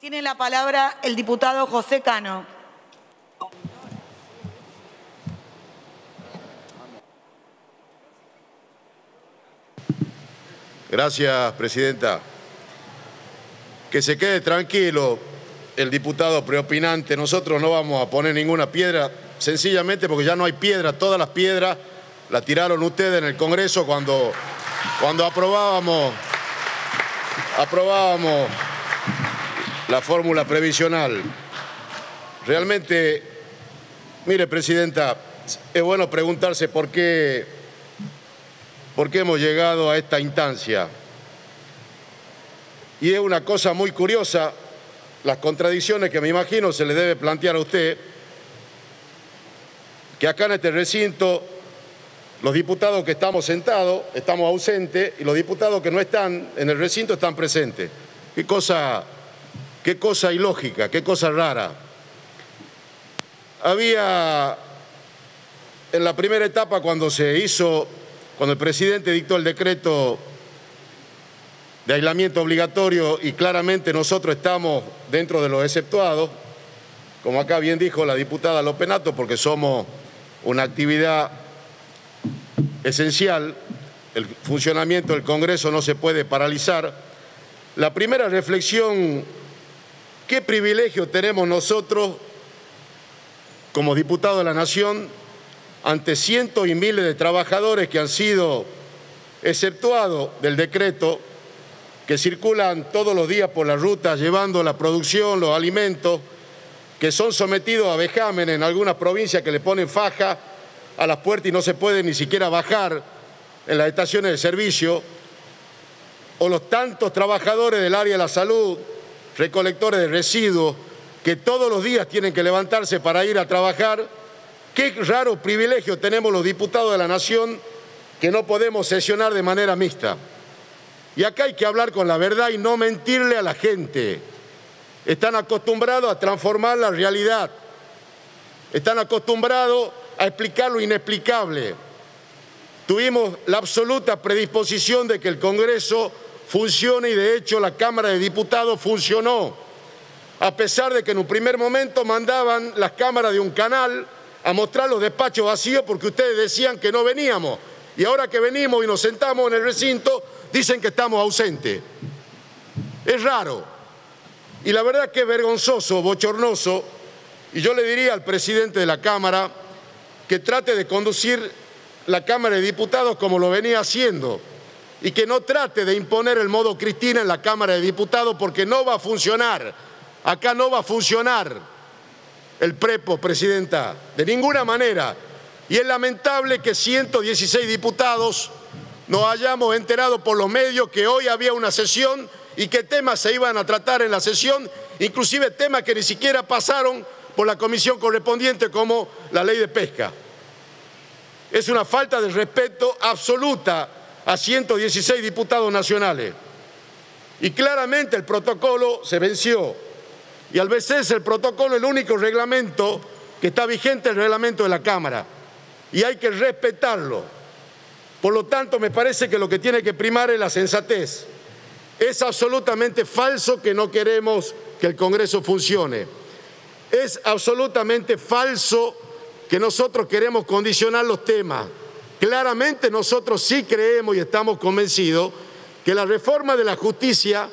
Tiene la palabra el diputado José Cano. Gracias, presidenta. Que se quede tranquilo el diputado preopinante. Nosotros no vamos a poner ninguna piedra, sencillamente porque ya no hay piedra. Todas las piedras las tiraron ustedes en el Congreso cuando, cuando aprobábamos, aprobábamos la fórmula previsional. Realmente, mire, Presidenta, es bueno preguntarse por qué, por qué hemos llegado a esta instancia. Y es una cosa muy curiosa, las contradicciones que me imagino se le debe plantear a usted, que acá en este recinto los diputados que estamos sentados estamos ausentes y los diputados que no están en el recinto están presentes. Qué cosa Qué cosa ilógica, qué cosa rara. Había en la primera etapa cuando se hizo, cuando el presidente dictó el decreto de aislamiento obligatorio y claramente nosotros estamos dentro de los exceptuados, como acá bien dijo la diputada Lopenato, porque somos una actividad esencial, el funcionamiento del Congreso no se puede paralizar. La primera reflexión ¿Qué privilegio tenemos nosotros como diputados de la Nación ante cientos y miles de trabajadores que han sido exceptuados del decreto, que circulan todos los días por la ruta llevando la producción, los alimentos, que son sometidos a vejámenes en algunas provincias que le ponen faja a las puertas y no se puede ni siquiera bajar en las estaciones de servicio, o los tantos trabajadores del área de la salud recolectores de residuos que todos los días tienen que levantarse para ir a trabajar. Qué raro privilegio tenemos los diputados de la Nación que no podemos sesionar de manera mixta. Y acá hay que hablar con la verdad y no mentirle a la gente. Están acostumbrados a transformar la realidad. Están acostumbrados a explicar lo inexplicable. Tuvimos la absoluta predisposición de que el Congreso funcione y de hecho la Cámara de Diputados funcionó, a pesar de que en un primer momento mandaban las cámaras de un canal a mostrar los despachos vacíos porque ustedes decían que no veníamos. Y ahora que venimos y nos sentamos en el recinto dicen que estamos ausentes. Es raro. Y la verdad que es vergonzoso, bochornoso. Y yo le diría al presidente de la Cámara que trate de conducir la Cámara de Diputados como lo venía haciendo y que no trate de imponer el modo Cristina en la Cámara de Diputados porque no va a funcionar. Acá no va a funcionar el prepo, Presidenta, de ninguna manera. Y es lamentable que 116 diputados nos hayamos enterado por los medios que hoy había una sesión y qué temas se iban a tratar en la sesión, inclusive temas que ni siquiera pasaron por la comisión correspondiente como la ley de pesca. Es una falta de respeto absoluta a 116 diputados nacionales. Y claramente el protocolo se venció. Y al veces el protocolo es el único reglamento que está vigente, el reglamento de la Cámara. Y hay que respetarlo. Por lo tanto, me parece que lo que tiene que primar es la sensatez. Es absolutamente falso que no queremos que el Congreso funcione. Es absolutamente falso que nosotros queremos condicionar los temas. Claramente nosotros sí creemos y estamos convencidos que la reforma de la justicia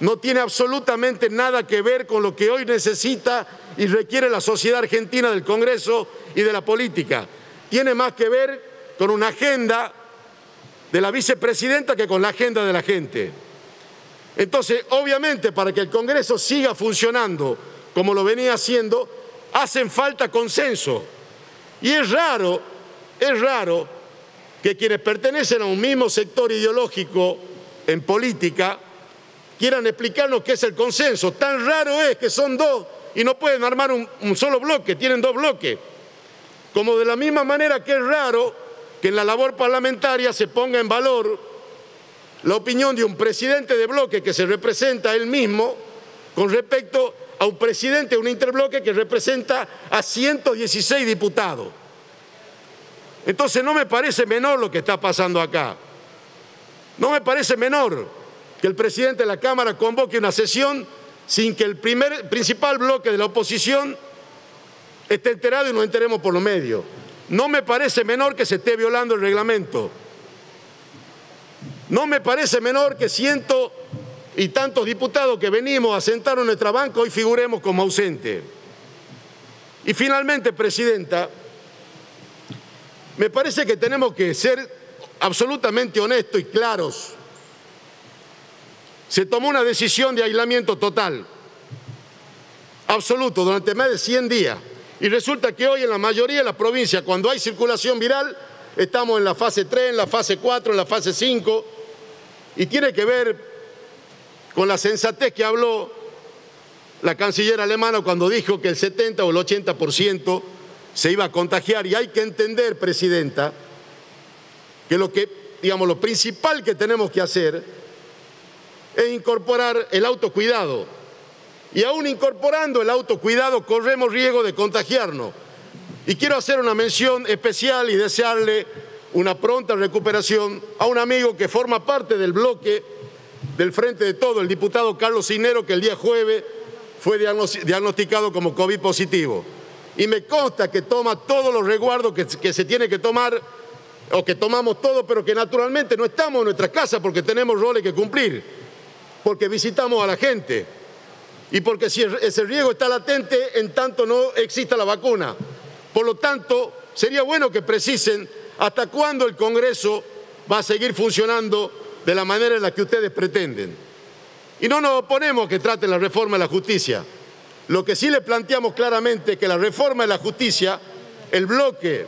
no tiene absolutamente nada que ver con lo que hoy necesita y requiere la sociedad argentina del Congreso y de la política. Tiene más que ver con una agenda de la vicepresidenta que con la agenda de la gente. Entonces, obviamente, para que el Congreso siga funcionando como lo venía haciendo, hacen falta consenso. Y es raro, es raro que quienes pertenecen a un mismo sector ideológico en política quieran explicarnos qué es el consenso. Tan raro es que son dos y no pueden armar un, solo bloque, tienen dos bloques. Como de la misma manera que es raro que en la labor parlamentaria se ponga en valor la opinión de un presidente de bloque que se representa a él mismo con respecto a un presidente de un interbloque que representa a 116 diputados. Entonces no me parece menor lo que está pasando acá. No me parece menor que el presidente de la Cámara convoque una sesión sin que el primer, principal bloque de la oposición esté enterado y nos enteremos por los medios. No me parece menor que se esté violando el reglamento. No me parece menor que ciento y tantos diputados que venimos a sentar en nuestra banca hoy figuremos como ausentes. Y finalmente, Presidenta, me parece que tenemos que ser absolutamente honestos y claros. Se tomó una decisión de aislamiento total, absoluto, durante más de 100 días. Y resulta que hoy en la mayoría de las provincias, cuando hay circulación viral, estamos en la fase 3, en la fase 4, en la fase 5, y tiene que ver con la sensatez que habló la canciller alemana cuando dijo que el 70 o el 80% se iba a contagiar. Y hay que entender, Presidenta, que lo que, digamos, lo principal que tenemos que hacer es incorporar el autocuidado. Y aún incorporando el autocuidado corremos riesgo de contagiarnos. Y quiero hacer una mención especial y desearle una pronta recuperación a un amigo que forma parte del bloque del Frente de Todo, el diputado Carlos Cinero, que el día jueves fue diagnosticado como COVID positivo. Y me consta que toma todos los resguardos que, que se tiene que tomar o que tomamos todo, pero que naturalmente no estamos en nuestra casa porque tenemos roles que cumplir, porque visitamos a la gente y porque si ese riesgo está latente en tanto no exista la vacuna. Por lo tanto, sería bueno que precisen hasta cuándo el Congreso va a seguir funcionando de la manera en la que ustedes pretenden. Y no nos oponemos a que traten la reforma de la justicia. Lo que sí le planteamos claramente es que la reforma de la justicia, el bloque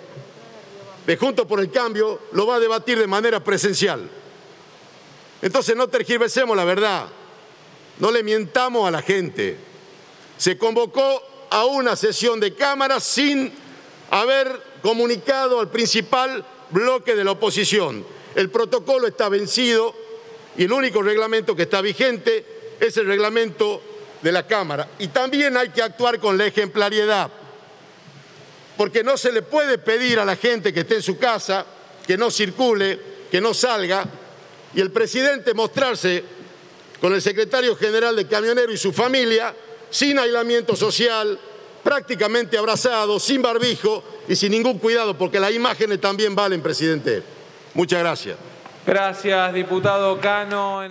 de Juntos por el Cambio lo va a debatir de manera presencial. Entonces no tergiversemos la verdad, no le mientamos a la gente. Se convocó a una sesión de Cámara sin haber comunicado al principal bloque de la oposición. El protocolo está vencido y el único reglamento que está vigente es el reglamento de la Cámara. Y también hay que actuar con la ejemplariedad porque no se le puede pedir a la gente que esté en su casa que no circule, que no salga, y el presidente mostrarse con el secretario general de Camionero y su familia sin aislamiento social, prácticamente abrazado, sin barbijo y sin ningún cuidado, porque las imágenes también valen, presidente. Muchas gracias. Gracias, diputado Cano.